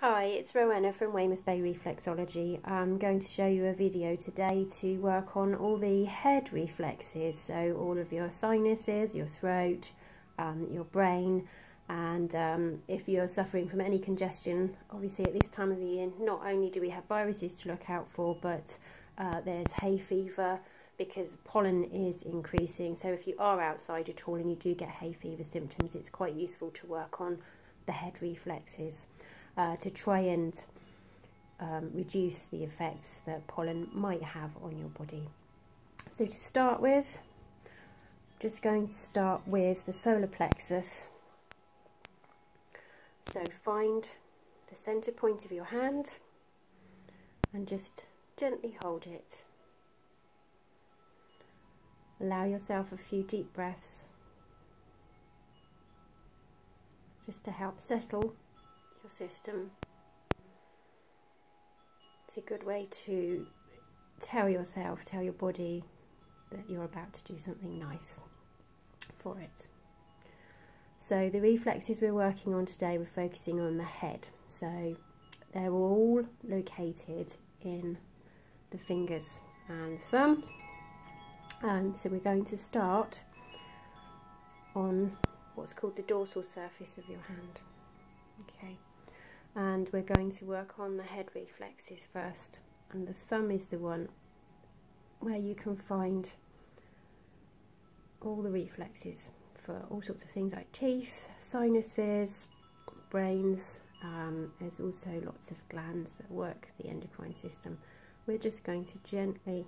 Hi, it's Rowena from Weymouth Bay Reflexology. I'm going to show you a video today to work on all the head reflexes, so all of your sinuses, your throat, um, your brain, and um, if you're suffering from any congestion, obviously at this time of the year, not only do we have viruses to look out for, but uh, there's hay fever because pollen is increasing. So if you are outside at all and you do get hay fever symptoms, it's quite useful to work on the head reflexes uh, to try and um, reduce the effects that pollen might have on your body. So to start with, just going to start with the solar plexus. So find the center point of your hand and just gently hold it. Allow yourself a few deep breaths just to help settle system. It's a good way to tell yourself, tell your body that you're about to do something nice for it. So the reflexes we're working on today, we're focusing on the head. So they're all located in the fingers and thumb. Um, so we're going to start on what's called the dorsal surface of your hand. And we're going to work on the head reflexes first and the thumb is the one where you can find all the reflexes for all sorts of things like teeth, sinuses, brains. Um, there's also lots of glands that work the endocrine system. We're just going to gently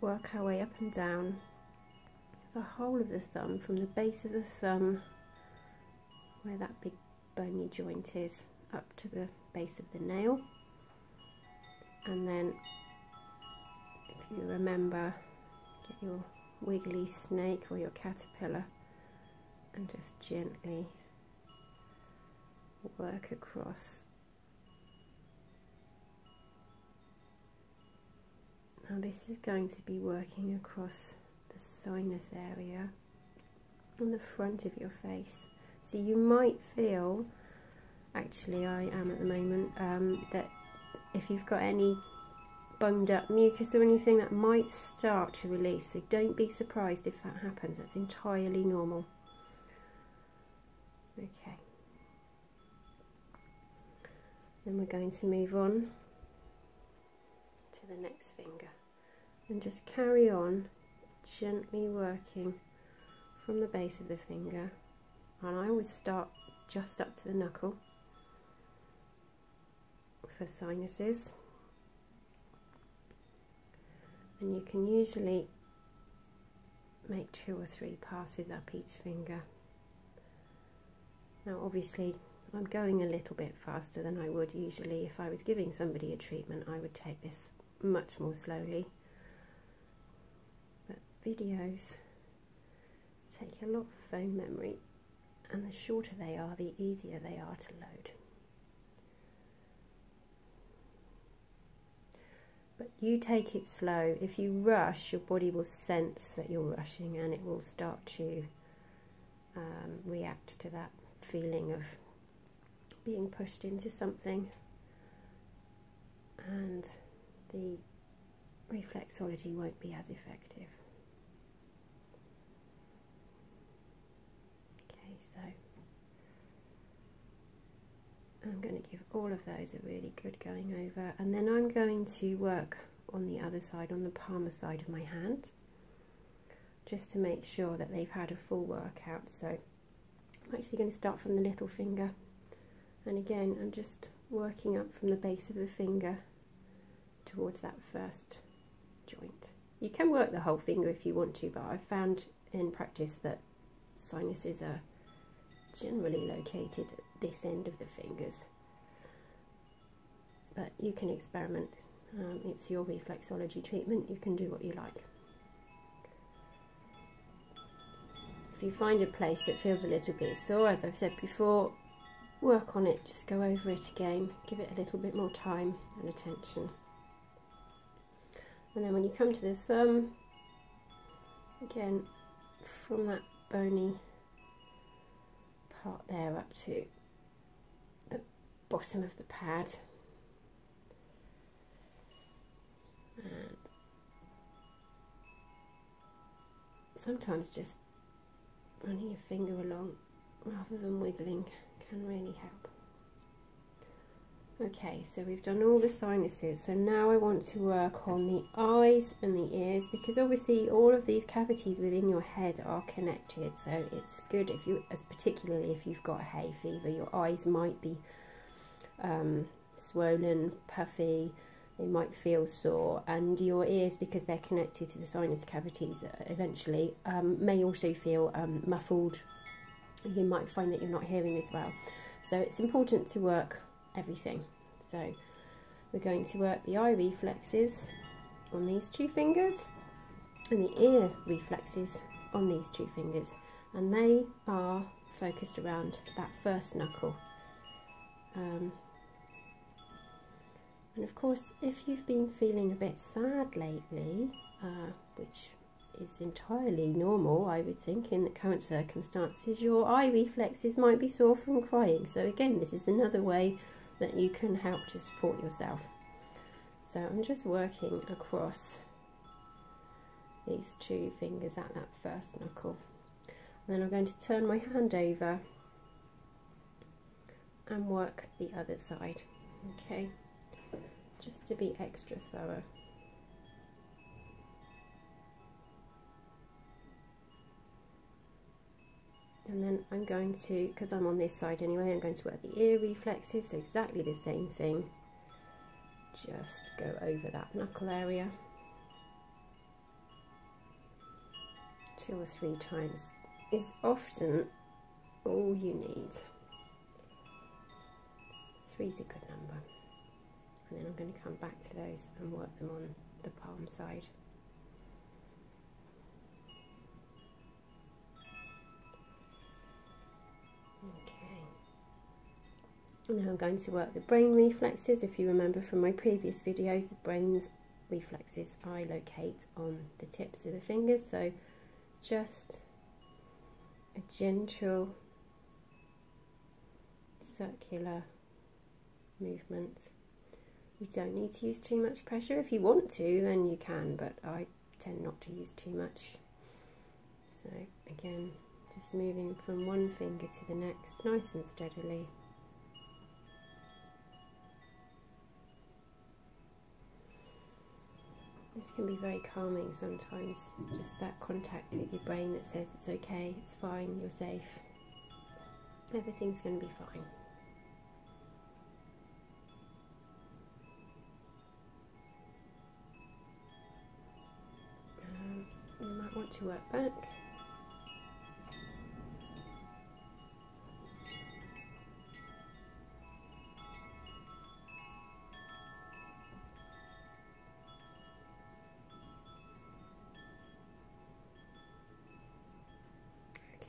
work our way up and down the whole of the thumb from the base of the thumb where that big bony joint is up to the base of the nail. And then if you remember get your wiggly snake or your caterpillar and just gently work across. Now this is going to be working across the sinus area on the front of your face so you might feel, actually I am at the moment, um, that if you've got any bunged up mucus or anything that might start to release. So don't be surprised if that happens. That's entirely normal. Okay. Then we're going to move on to the next finger and just carry on gently working from the base of the finger and I always start just up to the knuckle for sinuses. And you can usually make two or three passes up each finger. Now obviously I'm going a little bit faster than I would usually. If I was giving somebody a treatment I would take this much more slowly. But videos take a lot of phone memory and the shorter they are, the easier they are to load. But you take it slow. If you rush, your body will sense that you're rushing and it will start to um, react to that feeling of being pushed into something. And the reflexology won't be as effective. So I'm going to give all of those a really good going over and then I'm going to work on the other side, on the palmar side of my hand just to make sure that they've had a full workout so I'm actually going to start from the little finger and again I'm just working up from the base of the finger towards that first joint. You can work the whole finger if you want to but I've found in practice that sinuses are generally located at this end of the fingers. But you can experiment. Um, it's your reflexology treatment. You can do what you like. If you find a place that feels a little bit sore, as I've said before, work on it. Just go over it again. Give it a little bit more time and attention. And then when you come to the thumb, again, from that bony part there up to the bottom of the pad. And sometimes just running your finger along rather than wiggling can really help. Okay, so we've done all the sinuses. So now I want to work on the eyes and the ears because obviously all of these cavities within your head are connected. So it's good if you, as particularly if you've got hay fever, your eyes might be um, swollen, puffy, they might feel sore, and your ears, because they're connected to the sinus cavities, eventually um, may also feel um, muffled. You might find that you're not hearing as well. So it's important to work everything. So we're going to work the eye reflexes on these two fingers and the ear reflexes on these two fingers and they are focused around that first knuckle. Um, and of course, if you've been feeling a bit sad lately, uh, which is entirely normal, I would think, in the current circumstances, your eye reflexes might be sore from crying. So again, this is another way that you can help to support yourself. So I'm just working across these two fingers at that first knuckle. And then I'm going to turn my hand over and work the other side. Okay, just to be extra thorough. And then I'm going to, because I'm on this side anyway, I'm going to work the ear reflexes, so exactly the same thing. Just go over that knuckle area. Two or three times is often all you need. Three's a good number. And then I'm going to come back to those and work them on the palm side. Now I'm going to work the brain reflexes. If you remember from my previous videos, the brain's reflexes I locate on the tips of the fingers. So just a gentle circular movement. You don't need to use too much pressure. If you want to, then you can, but I tend not to use too much. So again, just moving from one finger to the next, nice and steadily. This can be very calming sometimes. It's just that contact with your brain that says it's okay, it's fine, you're safe. Everything's going to be fine. Um, you might want to work back.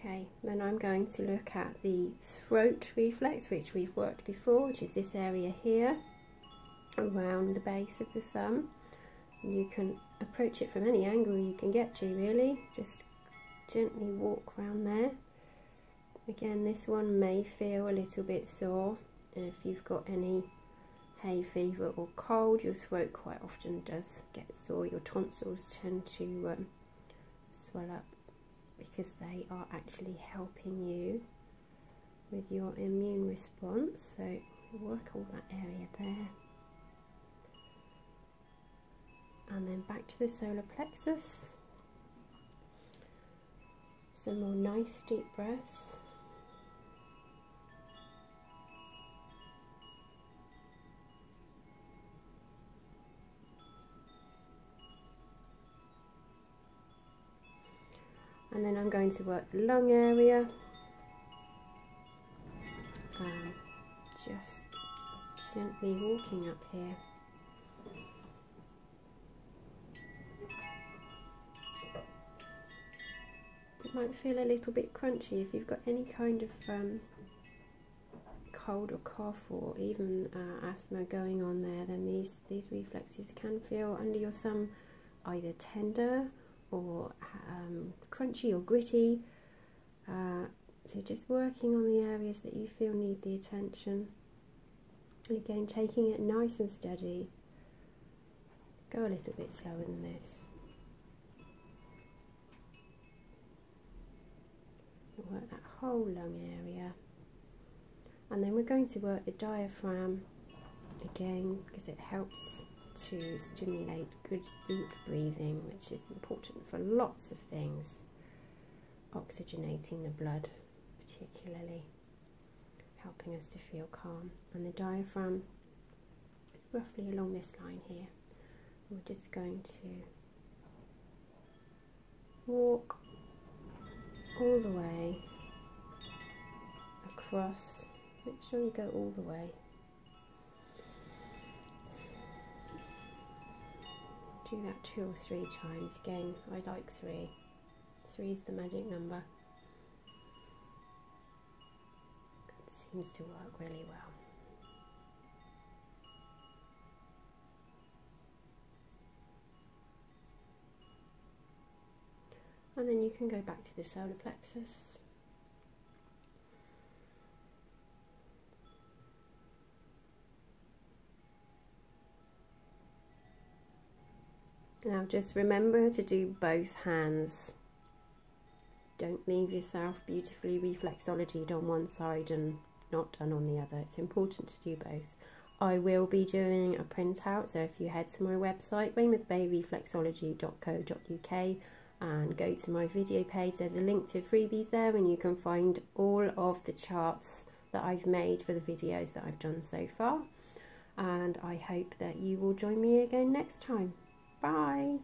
Okay, then I'm going to look at the throat reflex, which we've worked before, which is this area here, around the base of the thumb. You can approach it from any angle you can get to, really. Just gently walk around there. Again, this one may feel a little bit sore. If you've got any hay fever or cold, your throat quite often does get sore. Your tonsils tend to um, swell up because they are actually helping you with your immune response. So work all that area there. And then back to the solar plexus. Some more nice deep breaths. And then I'm going to work the lung area. Um, just gently walking up here. It might feel a little bit crunchy if you've got any kind of um, cold or cough or even uh, asthma going on there then these these reflexes can feel under your thumb either tender or um, crunchy or gritty. Uh, so just working on the areas that you feel need the attention. And again, taking it nice and steady. Go a little bit slower than this. Work that whole lung area. And then we're going to work the diaphragm again because it helps to stimulate good deep breathing, which is important for lots of things. Oxygenating the blood, particularly, helping us to feel calm. And the diaphragm is roughly along this line here. We're just going to walk all the way across. Make sure you go all the way. Do that two or three times. Again, I like three. Three is the magic number. It seems to work really well. And then you can go back to the solar plexus. Now just remember to do both hands. Don't leave yourself beautifully reflexologied on one side and not done on the other. It's important to do both. I will be doing a printout, so if you head to my website, weymouthbayreflexology.co.uk and go to my video page. There's a link to freebies there and you can find all of the charts that I've made for the videos that I've done so far. And I hope that you will join me again next time. Bye!